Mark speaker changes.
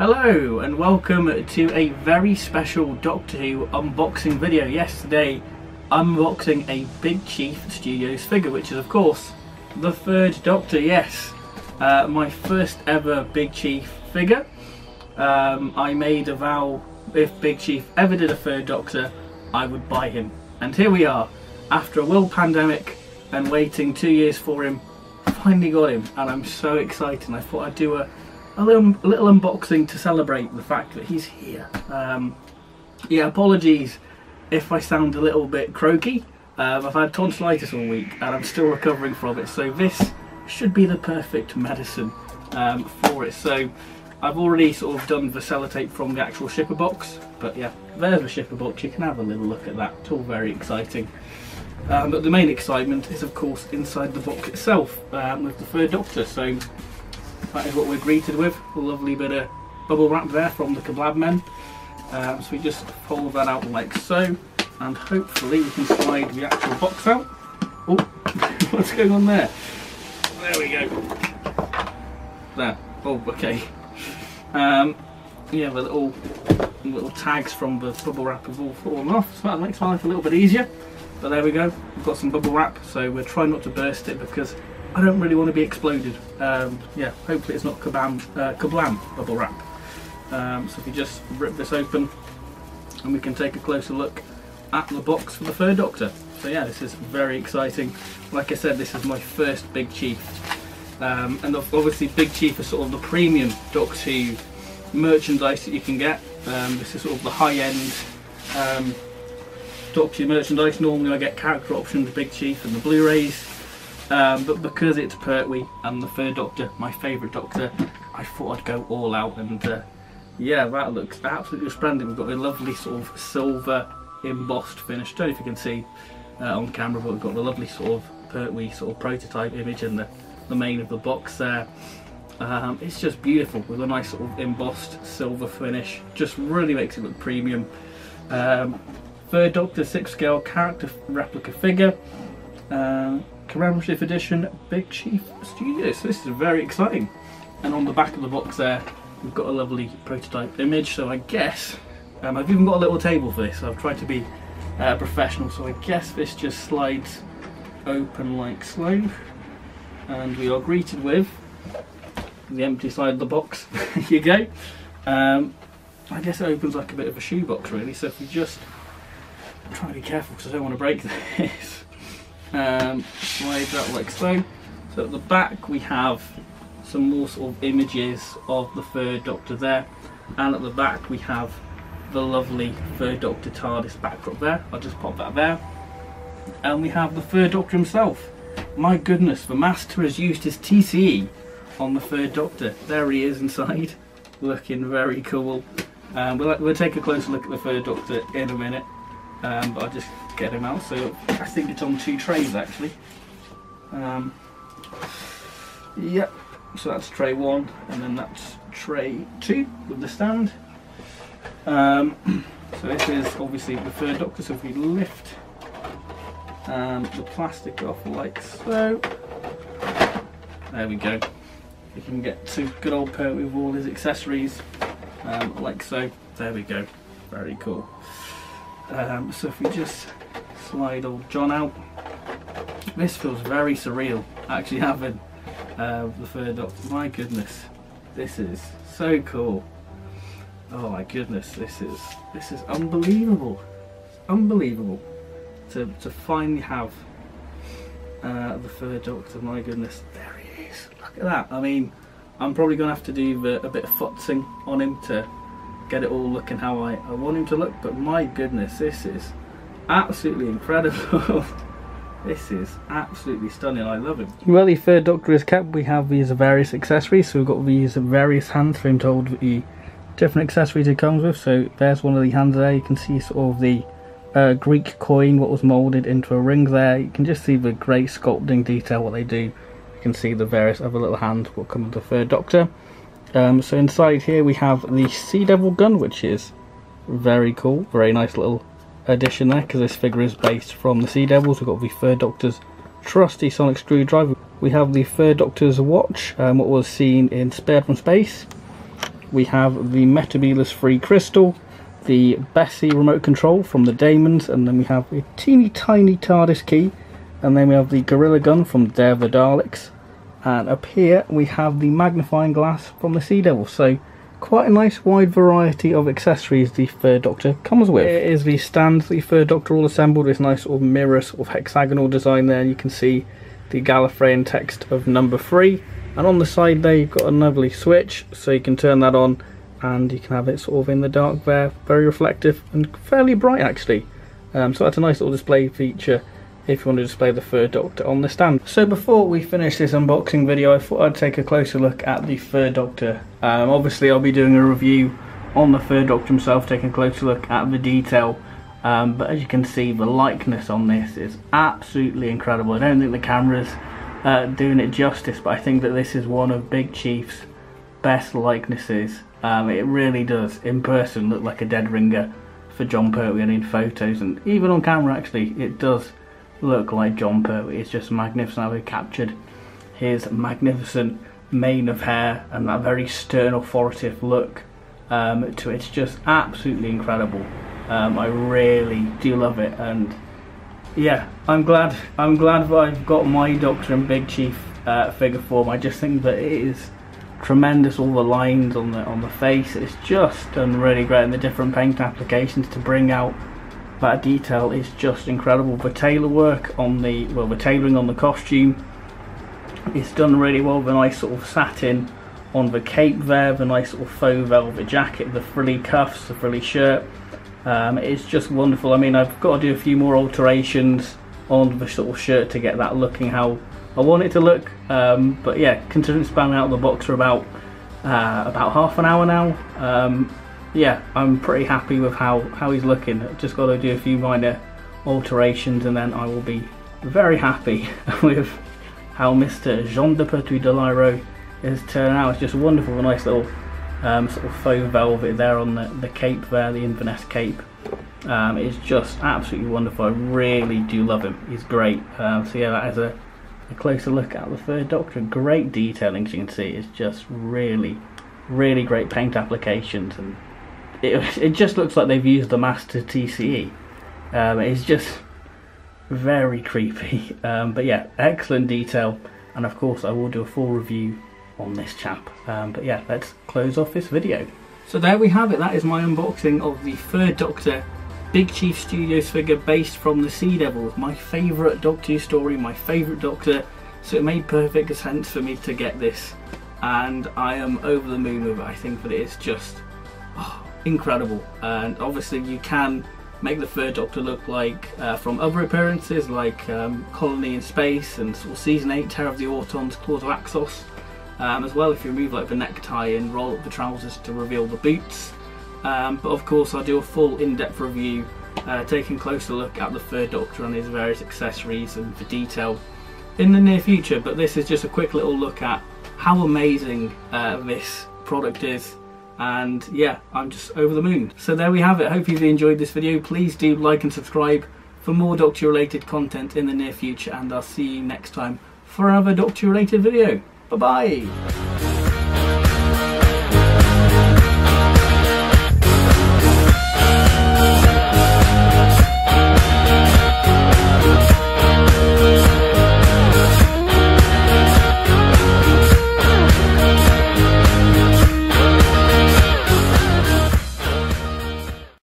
Speaker 1: Hello and welcome to a very special Doctor Who unboxing video. Yesterday, unboxing a Big Chief Studios figure, which is of course the third Doctor, yes. Uh, my first ever Big Chief figure. Um, I made a vow if Big Chief ever did a third Doctor, I would buy him. And here we are, after a world pandemic and waiting two years for him, finally got him and I'm so excited. I thought I'd do a a little, little unboxing to celebrate the fact that he's here. Um, yeah, apologies if I sound a little bit croaky. Um, I've had tonsillitis all week and I'm still recovering from it, so this should be the perfect medicine um, for it. So I've already sort of done the sellotape from the actual shipper box, but yeah, there's the shipper box. You can have a little look at that. It's all very exciting. Um, but the main excitement is, of course, inside the box itself um, with the third Doctor. So that is what we're greeted with. A lovely bit of bubble wrap there from the Keblab men. Um, so we just fold that out like so, and hopefully we can slide the actual box out. Oh, what's going on there? There we go. There. Oh, okay. Um, yeah, the little little tags from the bubble wrap have all fallen off, so that makes my life a little bit easier. But there we go. We've got some bubble wrap, so we're trying not to burst it because I don't really want to be exploded. Um, yeah, hopefully it's not kabam, uh, kablam bubble wrap. Um, so if you just rip this open and we can take a closer look at the box for the third Doctor. So yeah, this is very exciting. Like I said, this is my first Big Chief. Um, and obviously Big Chief is sort of the premium Doctor merchandise that you can get. Um, this is sort of the high-end um, Doctor merchandise. Normally I get character options, Big Chief and the Blu-rays. Um, but because it's Pertwee and the third Doctor, my favourite Doctor, I thought I'd go all out and uh, yeah, that looks absolutely splendid. We've got a lovely sort of silver embossed finish. Don't know if you can see uh, on camera, but we've got the lovely sort of Pertwee sort of prototype image in the, the main of the box there. Um, it's just beautiful with a nice sort of embossed silver finish. Just really makes it look premium. Um, third Doctor 6 scale character replica figure. Um, commemorative edition Big Chief Studios. So this is very exciting. And on the back of the box there, we've got a lovely prototype image. So I guess, um, I've even got a little table for this. I've tried to be uh, professional. So I guess this just slides open like so. And we are greeted with the empty side of the box. Here you go. Um, I guess it opens like a bit of a shoebox really. So if you just, I'm trying to be careful because I don't want to break this um, slide that like so. So at the back we have some more sort of images of the third Doctor there and at the back we have the lovely third Doctor TARDIS backdrop there. I'll just pop that there. And we have the third Doctor himself. My goodness, the Master has used his TCE on the third Doctor. There he is inside, looking very cool. Um, we'll, we'll take a closer look at the third Doctor in a minute um, but I'll just get him out. So I think it's on two trays actually. Um, yep, so that's tray one, and then that's tray two with the stand. Um, so this is obviously the third Doctor, so if we lift um, the plastic off like so, there we go. You can get to good old Pert with all his accessories, um, like so. There we go, very cool. Um, so if we just slide old Jon out, this feels very surreal actually having uh, the third Doctor. My goodness, this is so cool. Oh my goodness, this is this is unbelievable, unbelievable to to finally have uh, the third Doctor. My goodness, there he is. Look at that. I mean, I'm probably gonna have to do the, a bit of futzing on him to get it all looking how I, I want him to look but my goodness this is absolutely incredible. This is absolutely stunning. I love him. Well the third doctor is kept. We have these various accessories. So we've got these various hands for him to hold the different accessories it comes with. So there's one of the hands there. You can see sort of the uh, Greek coin what was moulded into a ring there. You can just see the great sculpting detail what they do. You can see the various other little hands what come with the third doctor um, so inside here we have the Sea Devil gun, which is very cool. Very nice little addition there, because this figure is based from the Sea Devils. We've got the Third Doctor's trusty sonic screwdriver. We have the Third Doctor's watch, um, what was seen in Spearhead from Space. we have the Metebelis Free Crystal, the Bessie remote control from the Daemons, and then we have a teeny tiny TARDIS key, and then we have the Guerrilla Gun from of the Daleks, and up here we have the magnifying glass from the Sea Devil. So quite a nice wide variety of accessories the Third Doctor comes with. It is the stand the Third Doctor all assembled, with nice sort of mirror sort of hexagonal design there, you can see the Gallifreyan text of number three. And on the side there you've got a lovely switch, so you can turn that on and you can have it sort of in the dark there, very reflective and fairly bright actually. Um, so that's a nice little display feature if you want to display the Fur Doctor on the stand. So before we finish this unboxing video, I thought I'd take a closer look at the Fur Doctor. Um, obviously I'll be doing a review on the Fur Doctor himself, taking a closer look at the detail. Um, but as you can see, the likeness on this is absolutely incredible. I don't think the camera's uh, doing it justice, but I think that this is one of Big Chief's best likenesses. Um, it really does, in person, look like a dead ringer for Jon Pertwee and in photos, and even on camera actually, it does look like Pertwee. It's just magnificent how he captured his magnificent mane of hair and that very stern, authoritative look um, to it. It's just absolutely incredible. Um, I really do love it, and yeah, I'm glad. I'm glad that I've got my Doctor and Big Chief uh, figure form. I just think that it is tremendous. All the lines on the on the face, it's just done really great, and the different paint applications to bring out that detail is just incredible. The tailor work on the well, the tailoring on the costume is done really well. The nice sort of satin on the cape there, the nice sort of faux velvet jacket, the frilly cuffs, the frilly shirt. Um, it's just wonderful. I mean, I've got to do a few more alterations on the sort of shirt to get that looking how I want it to look. Um, but yeah, considering spanning out the box for about uh, about half an hour now, um, yeah, I'm pretty happy with how how he's looking. I've just got to do a few minor alterations, and then I will be very happy with how Mr. Jean de Pertuis de Lyro is turning out. It's just wonderful, a nice little um, sort of faux velvet there on the, the cape there, the Inverness cape. Um, it's just absolutely wonderful. I really do love him. He's great. Um, so yeah, that is a, a, closer look at the third Doctor. Great detailing, as you can see. It's just really, really great paint applications, and it, it just looks like they've used the Master TCE. Um, it's just very creepy. Um, but yeah, excellent detail, and of course I will do a full review on this chap. Um, but yeah, let's close off this video. So there we have it, that is my unboxing of the third Doctor Big Chief Studios figure based from the Sea Devils, my favourite Doctor story, my favourite Doctor, so it made perfect sense for me to get this and I am over the moon with it. I think that it is just oh, incredible. And obviously you can make the third Doctor look like uh, from other appearances like um, Colony in Space and Season 8 Terror of the Autons, Claws of Axos um, as well if you remove like the necktie and roll up the trousers to reveal the boots. Um, but of course I'll do a full in-depth review uh, taking a closer look at the third Doctor and his various accessories and the detail in the near future. But this is just a quick little look at how amazing uh, this product is and yeah I'm just over the moon. So there we have it, hope you've enjoyed this video, please do like and subscribe for more Doctor related content in the near future and I'll see you next time for another Doctor related video. Bye bye.